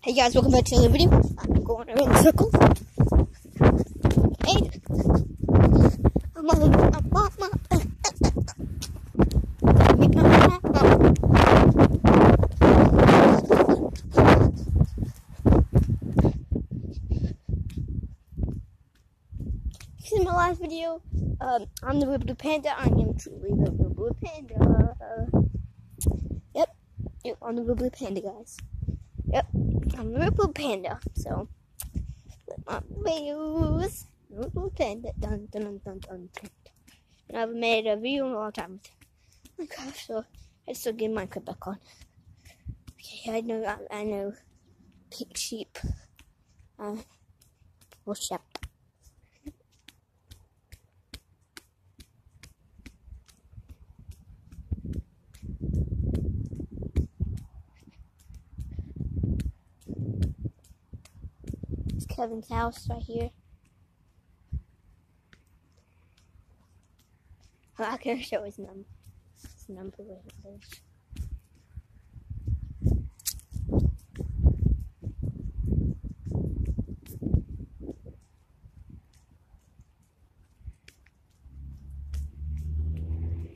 Hey guys, welcome back to another video. I'm going around the circle. Hey. I'm on, I'm on, This is my last video. Um, I'm the Blue Blue Panda. I am truly the Blue Blue Panda. yep, yep, I'm the Blue Blue Panda, guys. Yep, I'm the Blue Panda. So, let my videos. Blue Panda. Dun dun dun dun dun. dun. And I've made a video in a long time with Minecraft, so I still get Minecraft back on. Okay, I know, I, I know. Pink sheep. Uh, what's up? Kevin's house right here. I'm not gonna show his number. His number where.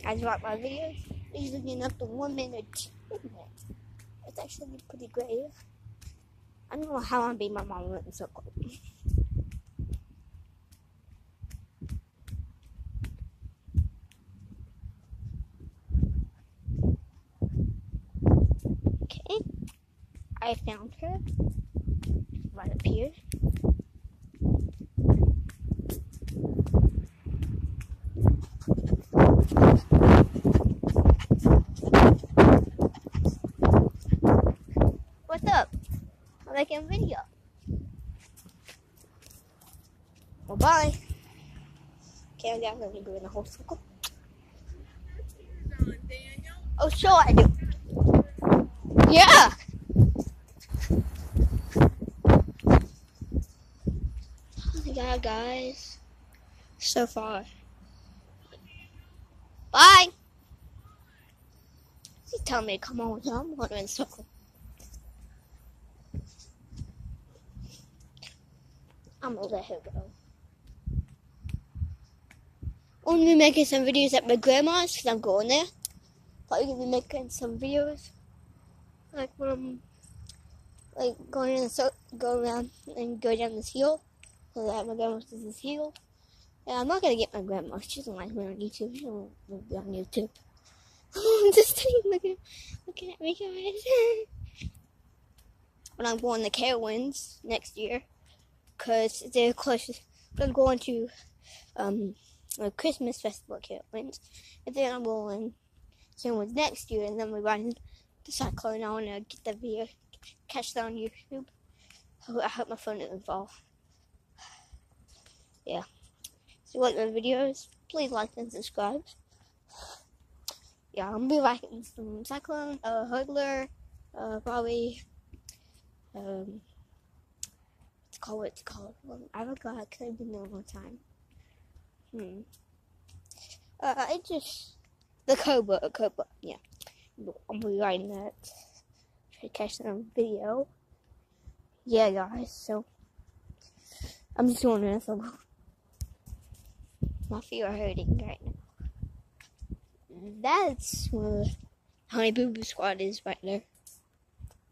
I just watch my videos. He's looking up to one minute. It's actually pretty great. I don't know how I'm being my mom went so cold. Okay, I found her right up here. What's up? I'm making a video. Well, bye. Okay, I'm definitely doing the whole circle. Oh, sure I do. Yeah. Yeah, guys. So far. Bye. You tell me to come on. I'm going in circle. I'm gonna let her go. I'm gonna be making some videos at my grandma's because I'm going there. Probably gonna be making some videos like when I'm like going in the go around and go down this hill. So that my grandma's is this hill. And I'm not gonna get my grandma. She doesn't like me on YouTube. She want be on YouTube. I'm just kidding. Look at, looking at me, guys. when I'm going to Carowinds next year because they're close. I'm going to um, a Christmas festival at Carowinds, and then I'm going Carowinds next year, and then we run the cyclone. I want to get that video, catch that on YouTube. I hope my phone doesn't fall. Yeah. So, you like my videos? Please like and subscribe. Yeah, I'm gonna be liking some cyclone, uh, hurdler, uh, probably, um call it to call it. I forgot. I could have been there one time. Hmm. Uh, I just the Cobra, Cobra. Yeah, I'm rewriting that. Try to catch that on video. Yeah, guys. So I'm just doing this. My feet are hurting right now. That's where Honey Boo Boo Squad is right there.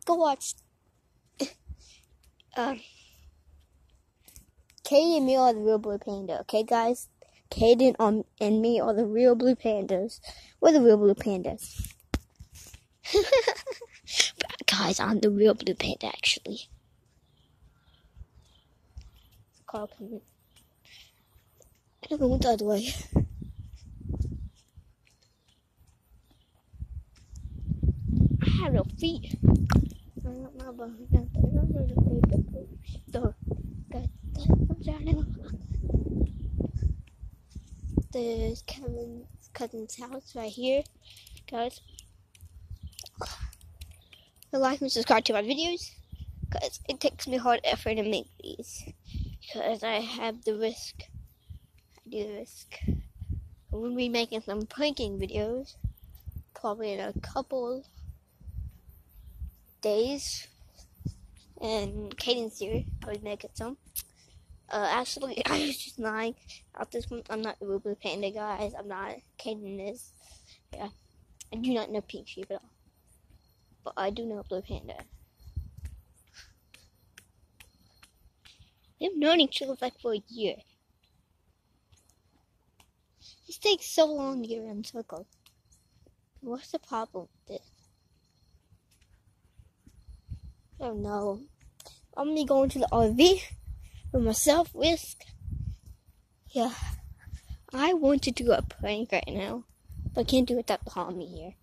Go watch. um. Katie and me are the real blue panda, okay, guys? Katie and, and me are the real blue pandas. We're the real blue pandas. guys, I'm the real blue panda, actually. Car went the other way. I have no feet. There's Kevin's cousin's house right here, guys. The like and subscribe to my videos, because it takes me hard effort to make these, because I have the risk. Do this. We'll be making some pranking videos, probably in a couple days. and Caden's here. I'll make it some. Uh, actually, I was just lying. Out this one, I'm not Blue Panda, guys. I'm not. Caden is. Yeah. I do not know Pink Sheep at all. But I do know Blue Panda. We've known each other like for a year. This takes so long to get around circles. What's the problem with it? I don't know. I'm gonna be going to the RV for myself risk. Yeah. I want to do a prank right now. But I can't do it without Tommy here.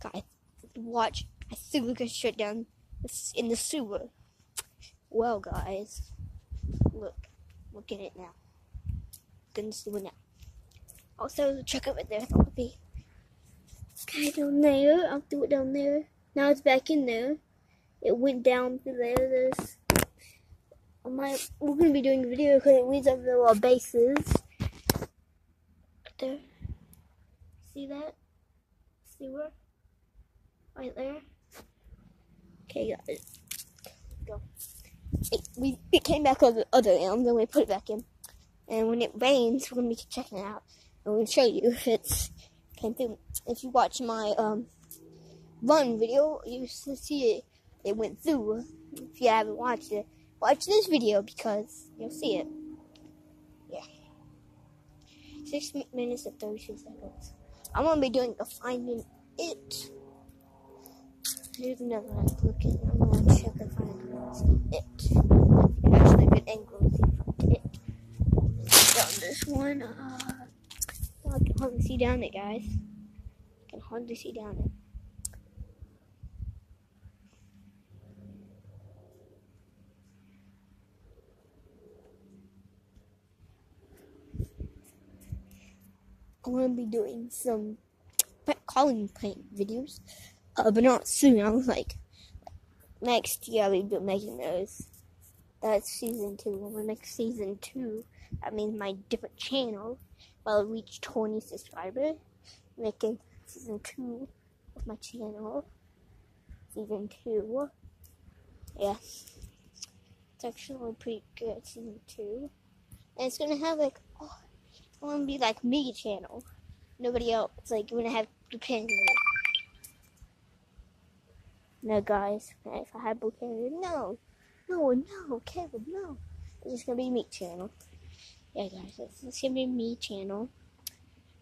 Guys, watch. I think we can shut down in the sewer. Well, guys, look. Look at it now. Gonna do it now. Also, check out there. That'll be. Okay, down there. I'll do it down there. Now it's back in there. It went down through there. There's. My, we're gonna be doing a video because it leads over little bases. There. See that? See where? Right there. Okay, guys. Go. It, we, it came back on the other end, then we put it back in. And when it rains, we're to be checking it out. And we'll show you if it's came through. If you watch my um run video, you see it. It went through. If you haven't watched it, watch this video because you'll see it. Yeah. Six minutes and 32 seconds. I'm gonna be doing a finding it. Here's another one. Look at I'm gonna check if I it. Actually, a good angle it. Down this one. Uh, I can hardly see down it, guys. I can hardly see down it. I'm gonna be doing some pet calling prank videos, uh, but not soon. I was like, next year we'll be making those. That's season two. When we make season two, that means my different channel will reach 20 subscribers. Making season two of my channel. Season two. Yeah. It's actually pretty good, season two. And it's gonna have like, oh, I want to be like me channel. Nobody else. Like, to have depends on No, guys. If I had Blue no. No, no, Kevin, no. It's just to be me channel. Yeah, guys. this is to be me channel.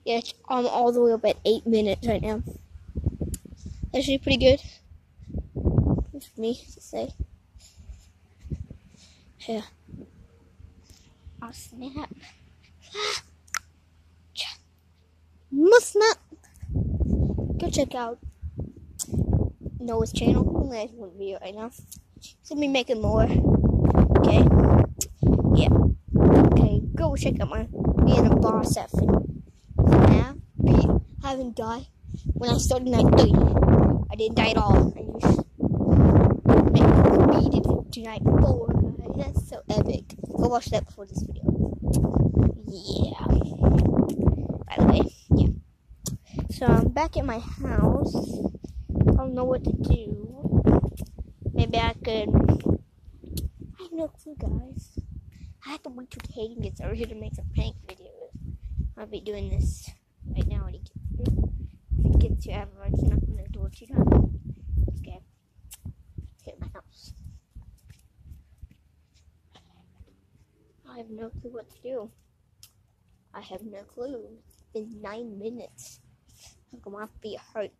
Yeah, I'm all the way up at 8 minutes right now. Actually, pretty good. Just me to say. Yeah. I'll snap. Must not go check out Noah's channel. Has one video right now. He's gonna be making more. Okay. Yeah. Go check out my being a boss at now. Be having died when I started night three. I didn't die at all. I just made it to night four. That's so epic. Go watch that before this video. Yeah. By the way. Yeah. So I'm back at my house. I don't know what to do. Maybe I could. I have no clue, guys. I have to wait till Hayden gets over here to make some prank videos. I'll be doing this right now when he gets here. If he gets here, I've already knocked on the door two times. Okay. Hit my house. I have no clue what to do. I have no clue. In nine minutes. I'm going to be hurt.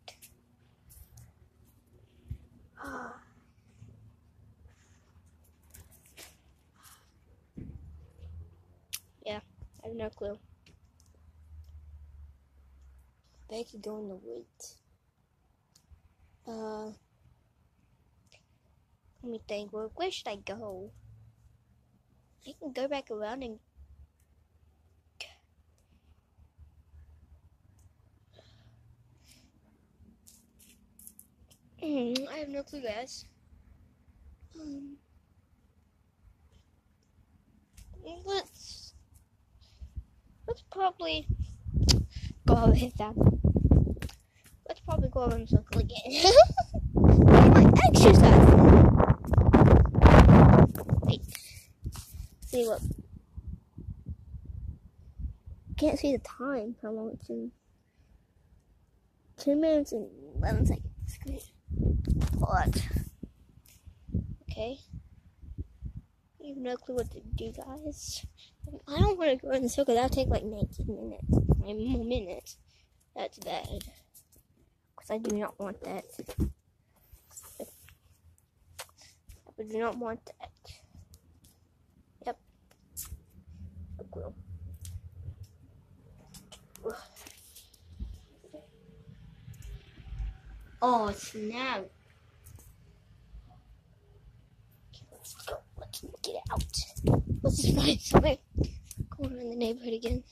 yeah, I have no clue. They could go in the woods. Uh, let me think. Where, should I go? I can go back around and Mm, I have no clue, guys. Um, let's probably go with them. Let's probably go around circle again. like exercise. Wait. See what? Can't see the time. How long it's in? Two minutes and eleven seconds. What? Okay. I have no clue what to do, guys. I don't want to go in the circle. That'll take like 19 minutes. Maybe more minutes. That's bad. Because I do not want that. I do not want that. Yep. Oh, snap. Okay, let's go. Let's get out. Let's just find somewhere. Going around the neighborhood again.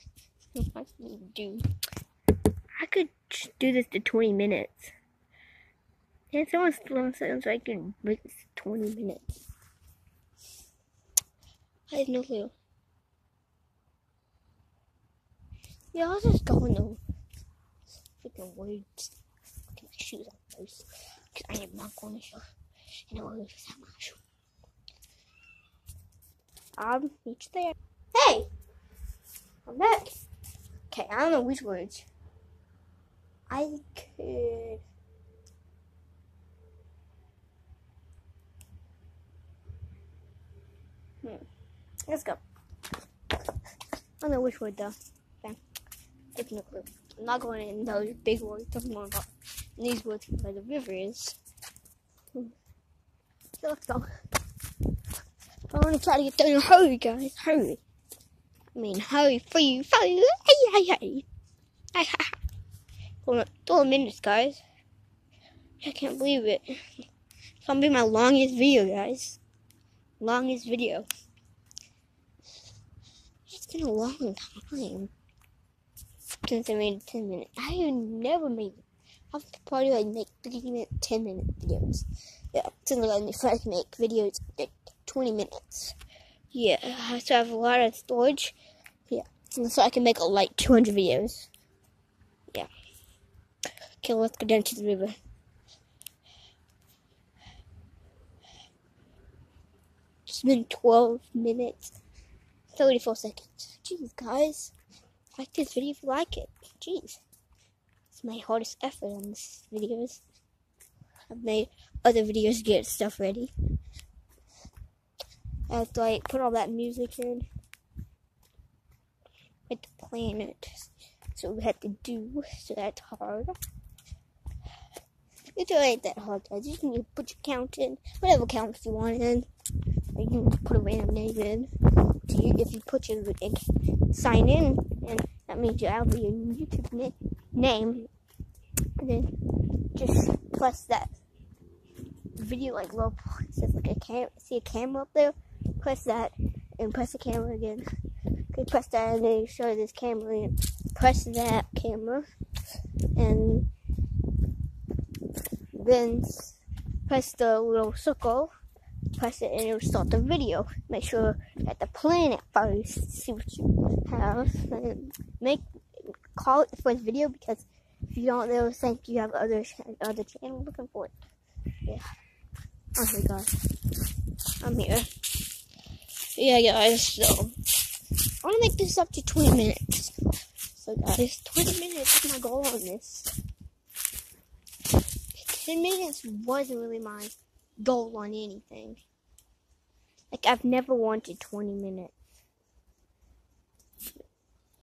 What I need to do. I could do this to 20 minutes. Yeah, someone's throwing something so I can make this 20 minutes. I have no clue. Yeah, I'll just go in the freaking woods. Get my shoes on first. Because I am not going to show. You know, I'll just have my shoes. I'll meet you there. Hey! I'm back. Okay, I don't know which words. I could. Hmm. Let's go. I don't know which word though. Okay. Take no clue. I'm not going in those big words. I'm going about these words where the river is. Hmm. So let's go. I want to try to get done. Hurry, guys. Hurry. I mean, hurry for you. Hurry. Hey, hey, hey. ha, For 12 minutes, guys. I can't believe it. It's gonna be my longest video, guys. Longest video. It's been a long time since I made 10 minutes. I have never made I've probably like make 3 minute, 10 minute videos. Yeah, since I try to make videos like 20 minutes. Yeah, so I have a lot of storage. Yeah, so I can make a like 200 videos. Yeah. Okay, let's go down to the river. It's been 12 minutes, 34 seconds. Jeez, guys. Like this video if you like it. Jeez. It's my hardest effort on this videos. I've made other videos to get stuff ready. I have to like put all that music in. I have to plan it. So we had to do. So that's hard. It ain't that hard, guys. You can put your count in, whatever count you want in. Or you can put a random name in. If you put your sign in, and that means you have your YouTube na name, and then just plus that video like. It says like a cam. See a camera up there? Press that, and press the camera again. Okay, press that, and then show this camera, and press that camera, and then press the little circle, press it, and it'll start the video. Make sure that the planet first, see what you have, and make call it the first video because if you don't, they'll think you have other other channel looking for it. Yeah. Oh my god, I'm here. Yeah, guys. So I want to um, make this up to 20 minutes. So guys, 20 minutes is my goal on this. 10 minutes wasn't really my goal on anything. Like, I've never wanted 20 minutes.